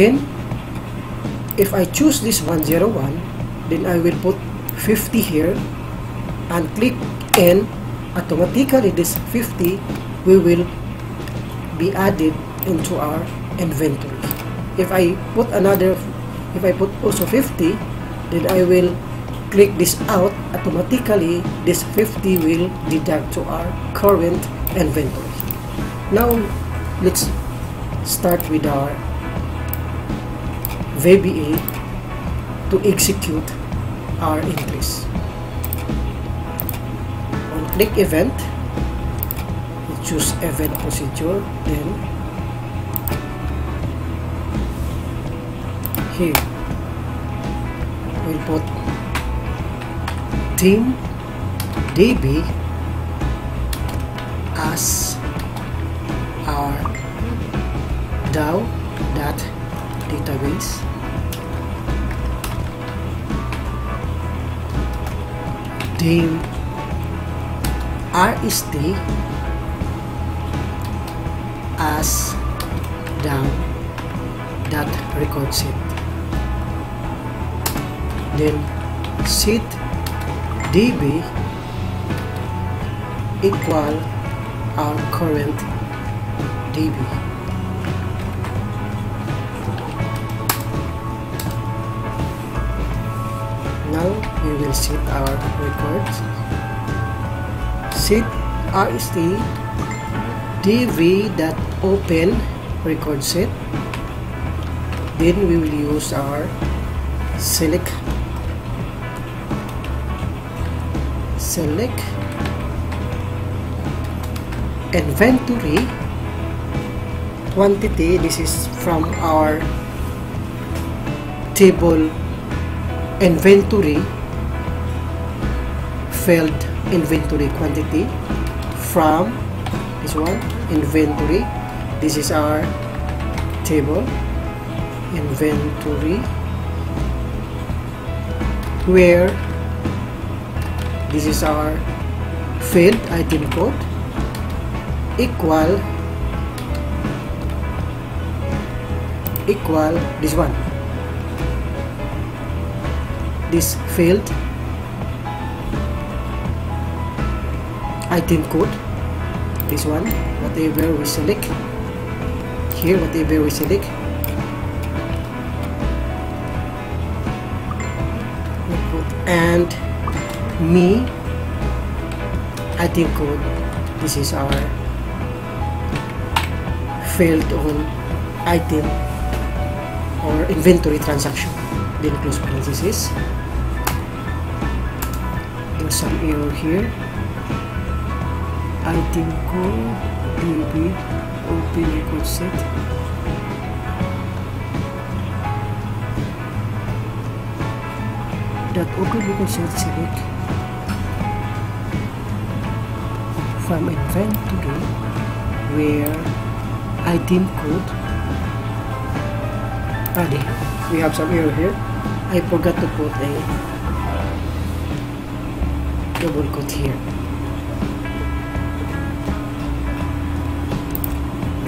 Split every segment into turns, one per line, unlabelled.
again if I choose this 101 then I will put 50 here and click N. Automatically this 50 we will be added into our inventory. If I put another if I put also 50 then I will click this out. Automatically this 50 will deduct to our current inventory. Now let's start with our VBA to execute our entries on click event we choose event procedure then here we'll put team DB as our DAO Dim RST as DAO that record set then set db equal our current db now we will set our records. Set rst db that open record set. Then we will use our select select inventory quantity. This is from our table inventory field inventory quantity from this one inventory. This is our table inventory. Where this is our field item code equal equal this one. This field item code. This one whatever we select. Here whatever we select. And me item code. This is our field on item or inventory transaction. Then close parenthesis there's some error here code db open record set. That open record set select from inventory where item code there we have some error here. I forgot to put a double quote here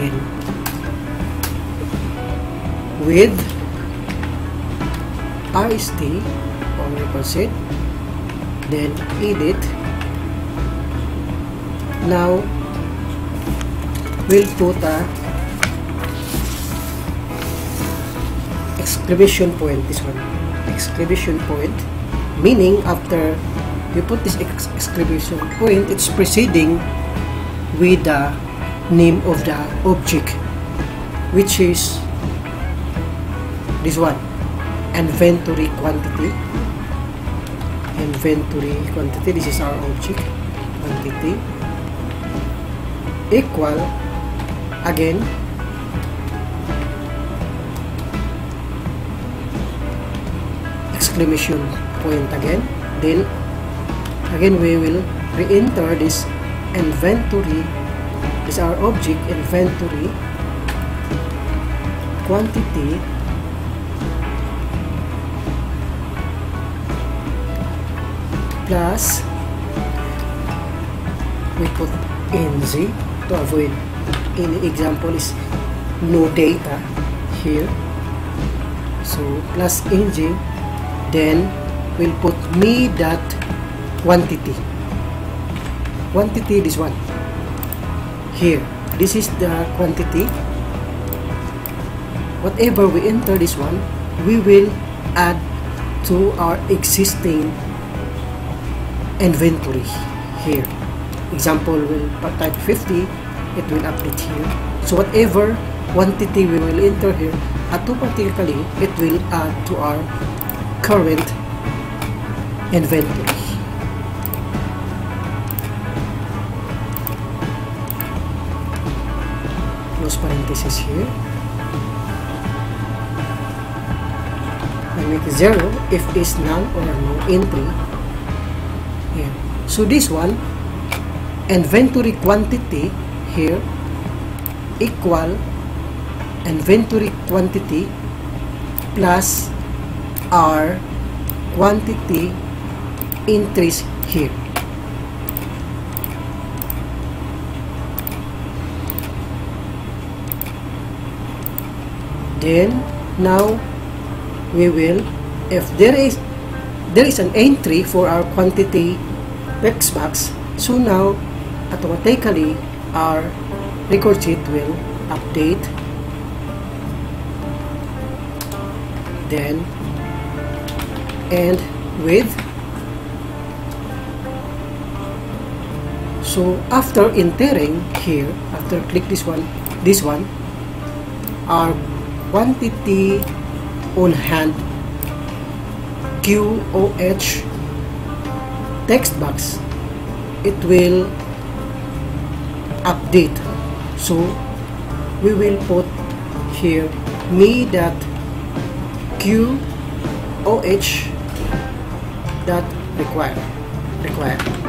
then with RST on record set then edit now we'll put a exclamation point this one. Exclamation point meaning after you put this ex exclamation point it's preceding with the name of the object which is this one. Inventory quantity. Inventory quantity this is our object quantity. Equal again exclamation point again. Then again we will re-enter this inventory is our object inventory quantity plus we put nz to avoid any example is no data here. So plus nz then we'll put me dot quantity. Quantity this one here this is the quantity. Whatever we enter this one we will add to our existing inventory here. Example will type 50 it will update here. So whatever quantity we will enter here automatically it will add to our current inventory close parenthesis here. I make 0 if is none or no entry. Here. So this one inventory quantity here equal inventory quantity plus our quantity entries here. Then now we will if there is there is an entry for our quantity text box so now automatically our record sheet will update. Then and with so after entering here after click this one this one our quantity on hand. QOH text box. It will update. So we will put here me that Q OH that require require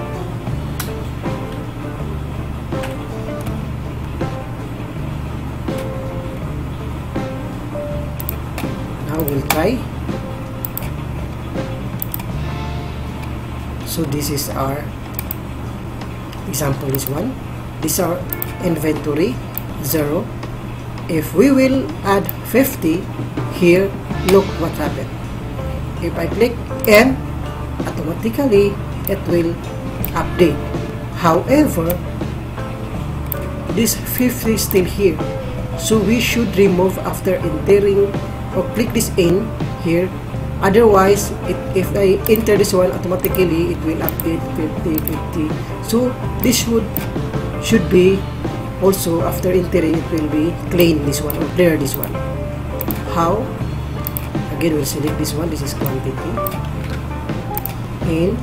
try so this is our example is one. This our inventory zero. If we will add 50 here look what happened. If I click N automatically it will update. However this 50 is still here. So we should remove after entering or click this in here. Otherwise it, if I enter this one automatically it will update 50 50 so this should should be also after entering it will be clean this one or clear this one. How? Again we'll select this one. This is quantity. In.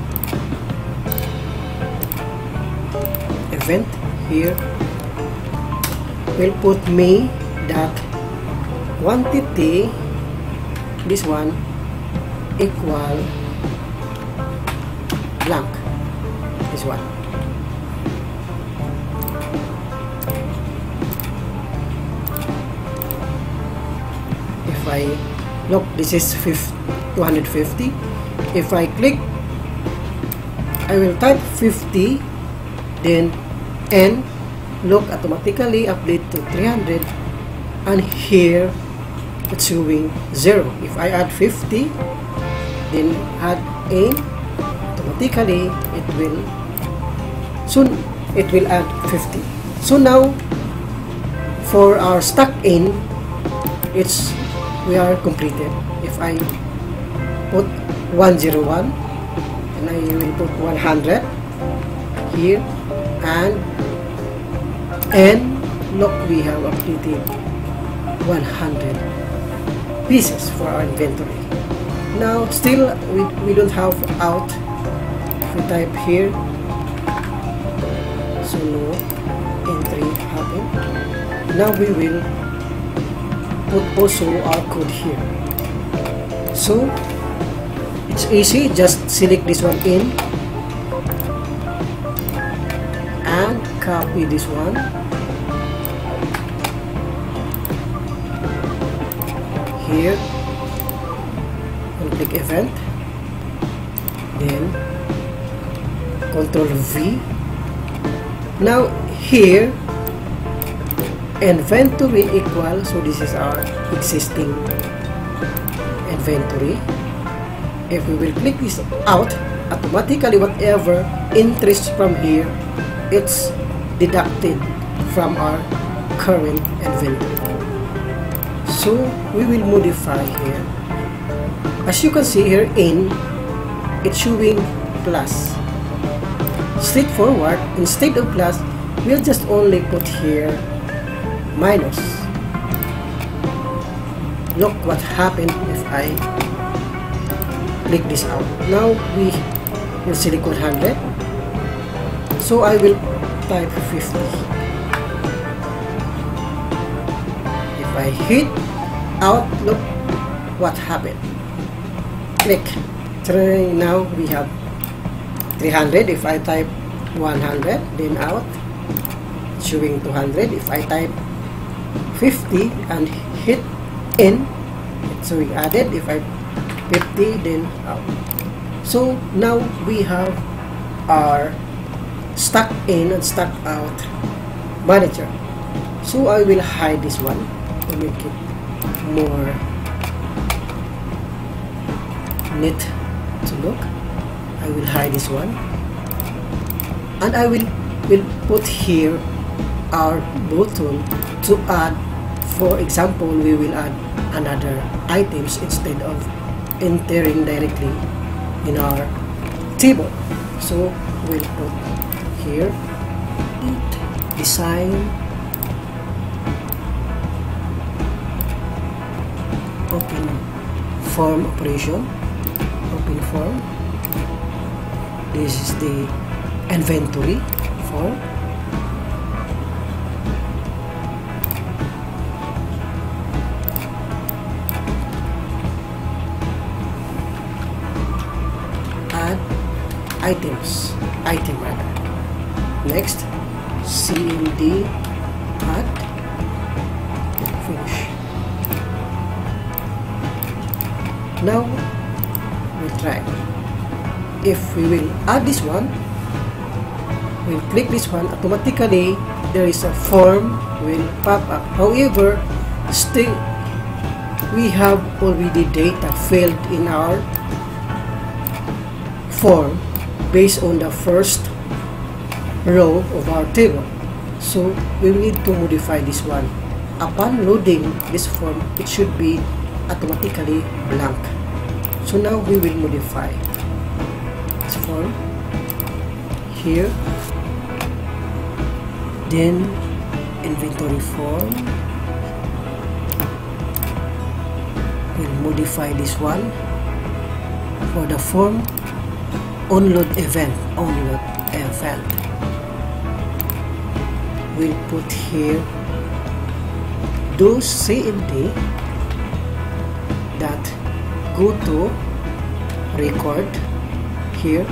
Event here we'll put me that quantity this one equal blank this one. If I look this is 250 if I click I will type 50 then N look automatically update to 300 and here it's showing 0 if I add 50 then add N automatically it will soon it will add 50 so now for our stack in it's we are completed. If I put 101 and I will put 100 here and and look we have updated 100 pieces for our inventory. Now still we, we don't have out if we type here. So no entry happen now we will put also our code here. So it's easy. Just select this one in and copy this one here. And click event. Then control V. Now here inventory equal so this is our existing inventory. If we will click this out automatically whatever interest from here it's deducted from our current inventory so we will modify here. As you can see here in it's showing plus. Straightforward instead of plus we'll just only put here minus. Look what happened if I click this out. Now we will select 100 so I will type 50 I hit out look what happened. Click now we have 300 if I type 100 then out. Showing 200 if I type 50 and hit in so we added. If I 50 then out. So now we have our stuck in and stuck out manager. So I will hide this one to make it more neat to look. I will hide this one. And I will will put here our button to add for example we will add another items instead of entering directly in our table. So we'll put here design open form operation. Open form. This is the inventory form. Add items. Item rather next cmd add now we'll try. If we will add this one we'll click this one automatically there is a form will pop up. However still we have already data filled in our form based on the first row of our table. So we need to modify this one. Upon loading this form it should be automatically blank. So now we will modify. This form here then inventory form. We'll modify this one for the form onload event onload event. We'll put here DoCmd that go to record here.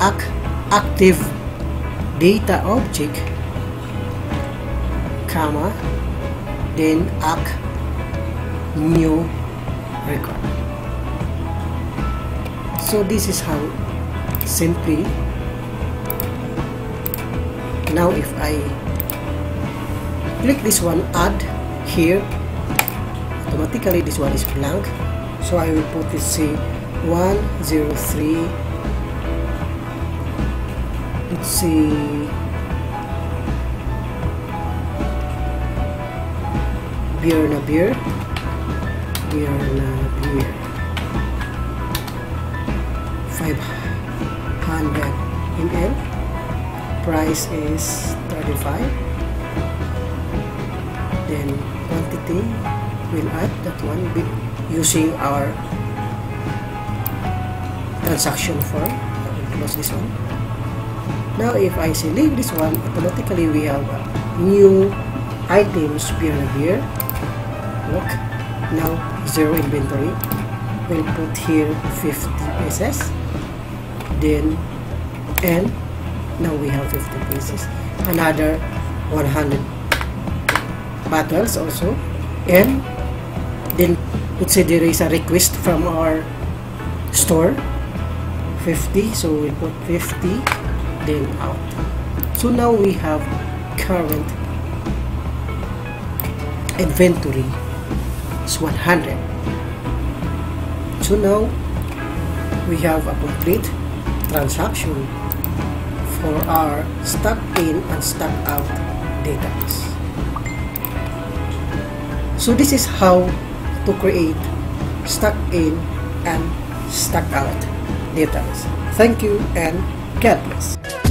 Act active data object comma then act new record. So this is how simply now if I click this one add here automatically this one is blank. So I will put this say 103 let's see. Beer na beer. Beer na beer. 500 ml price is 35 then quantity we'll add that one using our transaction form. I will close this one. Now if I select this one automatically we have new items na beer look now zero inventory. We'll put here 50 pieces. Then and now we have 50 pieces. Another 100 bottles also. And then let's say there is a request from our store 50 so we put 50 then out so now we have current inventory is 100. So now, we have a complete transaction for our stuck in and stuck out data. So this is how to create stuck in and stuck out details. Thank you and God bless.